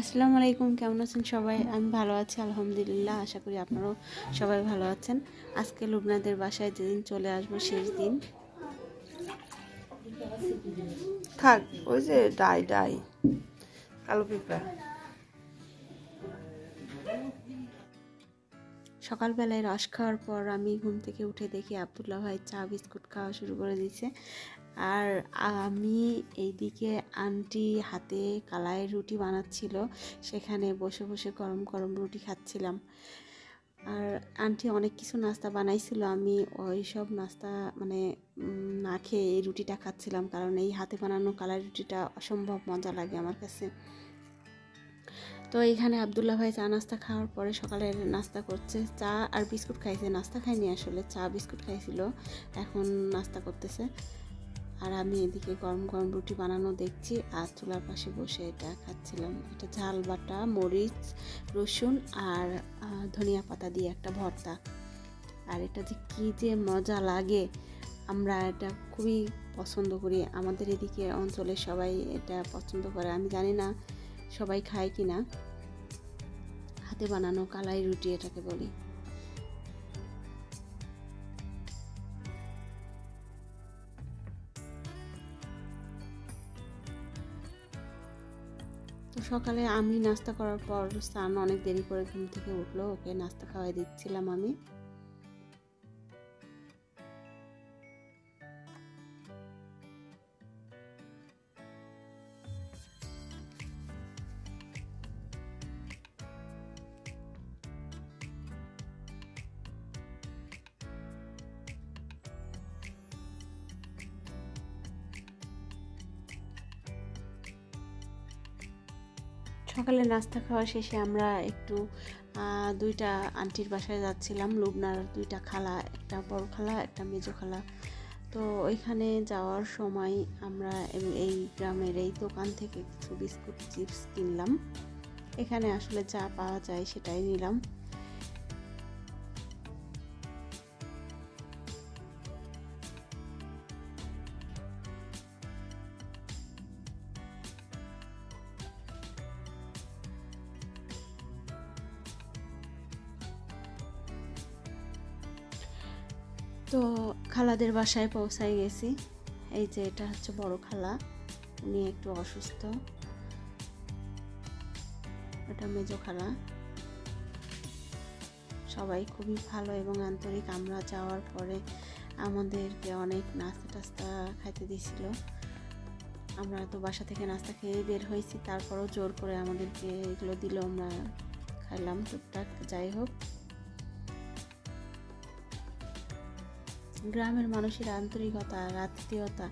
আসসালামু আলাইকুম কেমন আছেন সবাই? আমি ভালো আছি আলহামদুলিল্লাহ আশা করি আপনারাও সবাই ভালো আছেন। আজকে লুবনাদের বাসায় যেদিন চলে আসব শেষ দিন। থাক ওই যে ডাই ডাই কালো পিঁপড়া সকালবেলায় রস খাওয়ার পর আমি ঘুম থেকে উঠে দেখি আবদুল্লাহ ভাই চা বিস্কুট খাওয়া শুরু করে দিয়েছে। আর আমি এইদিকে আন্টি হাতে কালায় রুটি বানাচ্ছিল, সেখানে বসে বসে গরম গরম রুটি খাচ্ছিলাম। আর আন্টি অনেক কিছু নাস্তা বানাইছিল, আমি ওই সব নাস্তা মানে না খেয়ে এই রুটিটা খাচ্ছিলাম, কারণ এই হাতে বানানো কালাই রুটিটা অসম্ভব মজা লাগে আমার কাছে। তো এইখানে আবদুল্লাহ ভাই চা নাস্তা খাওয়ার পরে সকালে নাস্তা করছে। চা আর বিস্কুট খাইছে, নাস্তা খাইনি আসলে, চা বিস্কুট খাইছিল, এখন নাস্তা করতেছে। আর আমি এদিকে গরম গরম রুটি বানানো দেখছি আর চুলার পাশে বসে এটা খাচ্ছিলাম। এটা ঝাল, বাটা, মরিচ, রসুন আর ধনিয়া পাতা দিয়ে একটা ভর্তা। আর এটা যে কী যে মজা লাগে। আমরা এটা খুবই পছন্দ করি। আমাদের এদিকে অঞ্চলে সবাই এটা পছন্দ করে। আমি জানি না সবাই খায় কি না হাতে বানানো কালাই রুটি এটাকে বলি। সকালে আমি নাস্তা করার পর স্নান অনেক দেরি করে ঘুম থেকে উঠল, ওকে নাস্তা খাওয়াই দিচ্ছিলাম আমি। সকালে নাস্তা খাওয়া শেষে আমরা একটু দুইটা আন্টির বাসায় যাচ্ছিলাম। লুবনার দুইটা খালা, একটা বড় খালা, একটা মেজো খালা। তো ওইখানে যাওয়ার সময় আমরা এই- গ্রামের এই দোকান থেকে কিছু বিস্কুট, চিপস কিনলাম। এখানে আসলে যা পাওয়া যায় সেটাই নিলাম। তো খালাদের বাসায় পৌঁছাই গেছি। এই যে এটা হচ্ছে বড় খালা, উনি একটু অসুস্থ। এটা মেজো খালা। সবাই খুবই ভালো এবং আন্তরিক। আমরা যাওয়ার পরে আমাদেরকে অনেক নাস্তা টাস্তা খাইতে দিয়েছিল আমরা তো বাসা থেকে নাস্তা খেয়ে বের হয়েছি, তারপরও জোর করে আমাদেরকে এগুলো দিল, আমরা খাইলাম টুকটাক। যাই হোক গ্রামের মানুষের আন্তরিকতা আত্মীয়তা,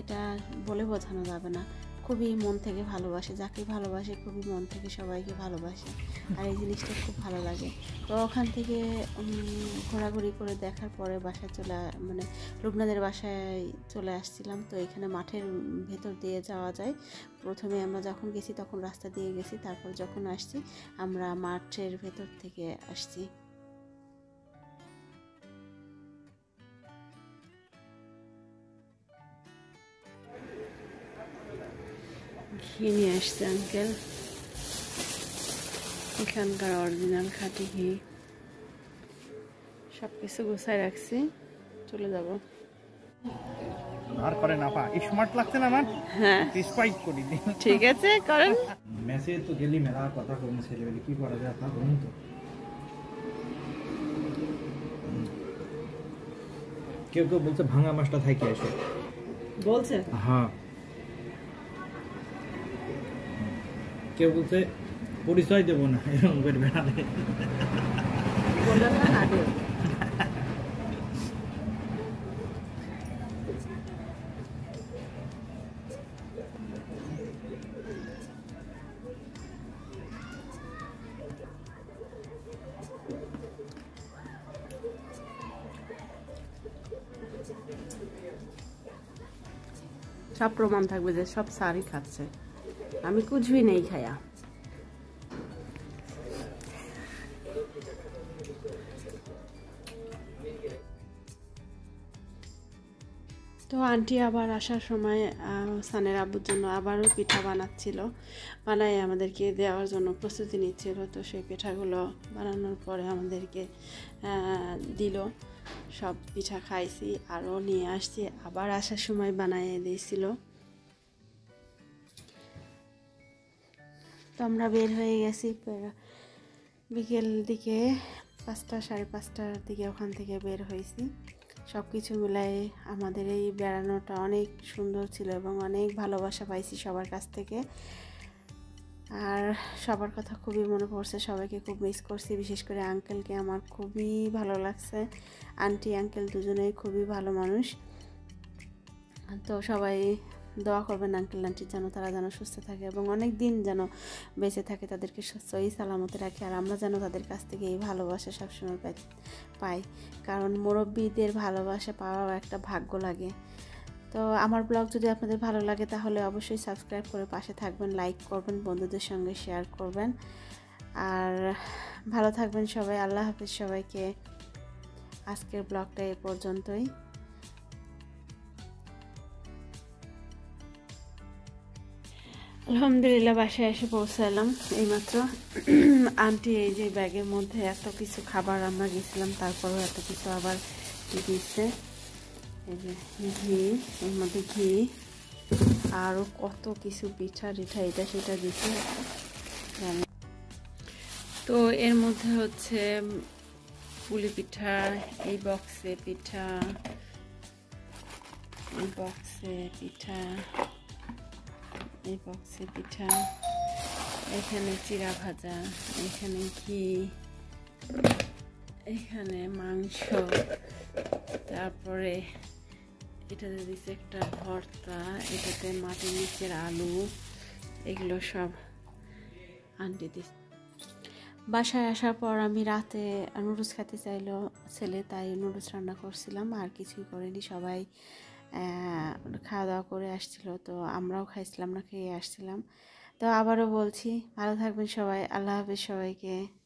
এটা বলে বোঝানো যাবে না। খুবই মন থেকে ভালোবাসে, যাকে ভালোবাসে খুবই মন থেকে সবাইকে ভালোবাসে। আর এই জিনিসটা খুব ভালো লাগে। তো ওখান থেকে ঘোরাঘুরি করে দেখার পরে বাসায় চলে মানে রূপনাদের বাসায় চলে আসছিলাম। তো এখানে মাঠের ভেতর দিয়ে যাওয়া যায়। প্রথমে আমরা যখন গেছি তখন রাস্তা দিয়ে গেছি। তারপর যখন আসছি, আমরা মাঠের ভেতর থেকে আসছি। ঘি নিয়ে আসছে আঙ্কেল এখানকার অরিজিনাল খাঁটি ঘি সব কিছু গুছাই রাখছি চলে যাব আর করে না পা। স্মার্ট লাগছে না আমার হ্যাঁ। স্পাইক করি। দিন ঠিক আছে করেন মেসে তো গেলি মেলা কথা কোন ছেলেবেলে কি করা যায় আপনার বলুন তো? কেউ কেউ বলছে ভাঙা মাছটা থাকি আসে। বলছে? হ্যাঁ। কেউ বলছে, পরিচয় দেবো না। এরকম করবে না সব প্রমাণ থাকবে যে সব সারই খাচ্ছে। আমি কুছবি নেই খায়া। তো আন্টি আবার আসার সময় সানের আব্বুর জন্য আবারও পিঠা বানাচ্ছিল। বানাই আমাদেরকে দেওয়ার জন্য প্রস্তুতি নিচ্ছিল। তো সেই পিঠাগুলো বানানোর পরে আমাদেরকে দিল। সব পিঠা খাইছি, আরও নিয়ে আসছি। আবার আসার সময় বানিয়ে দিয়েছিল। তো আমরা বের হয়ে গেছি বিকেল দিকে পাঁচটা, সাড়ে পাঁচটার দিকে ওখান থেকে বের হয়েছি। সব কিছু মিলাই আমাদের এই বেড়ানোটা অনেক সুন্দর ছিল এবং অনেক ভালোবাসা পাইছি সবার কাছ থেকে। আর সবার কথা খুবই মনে পড়ছে, সবাইকে খুব মিস করছি, বিশেষ করে আঙ্কেলকে আমার খুবই ভালো লাগছে। আন্টি আঙ্কেল দুজনেই খুবই ভালো মানুষ। তো সবাই দোয়া করবেন আঙ্কেল আন্টির যেন তারা যেন সুস্থ থাকে এবং অনেক দিন যেন বেঁচে থাকে তাদেরকে সহি সালামতে রাখে। আর আমরা যেন তাদের কাছ থেকে এই ভালোবাসা সবসময় পাই পাই। কারণ মুরব্বীদের ভালোবাসা পাওয়াও একটা ভাগ্য লাগে। তো আমার ব্লগ যদি আপনাদের ভালো লাগে তাহলে অবশ্যই সাবস্ক্রাইব করে পাশে থাকবেন লাইক করবেন, বন্ধুদের সঙ্গে শেয়ার করবেন। আর ভালো থাকবেন সবাই, আল্লাহ হাফিজ সবাইকে। আজকের ব্লগটা এ পর্যন্তই। আলহামদুলিল্লাহ, বাসায় এসে পৌঁছালাম এইমাত্র। আন্টি এই যে ব্যাগের মধ্যে এত কিছু খাবার আমরা গেছিলাম, তারপরও এত কিছু আবার দিচ্ছে এই যে ঘি, এর মধ্যে ঘি, আরও কত কিছু পিঠা টিঠা, এটা সেটা দিচ্ছে তো এর মধ্যে হচ্ছে পুলি পিঠা, এই বক্সে পিঠা, এই বক্সে পিঠা। এই বক্সে পিঠা এখানে চিরা ভাজা এখানে ঘি এখানে মাংস তারপরে এটাতে দিচ্ছে একটা ভর্তা এটাতে মাটির নিচের আলু এগুলো সব আনতে দিচ্ছে বাসায় আসার পর আমি রাতে নুডলস খেতে চাইলো ছেলে তাই নুডলস রান্না করছিলাম আর কিছুই করিনি সবাই খাওয়া দাওয়া করে আসছিল। তো আমরাও খাইছিলাম না, খেয়ে আসছিলাম। তো আবারও বলছি, ভালো থাকবেন সবাই। আল্লাহ হাফিজ সবাইকে।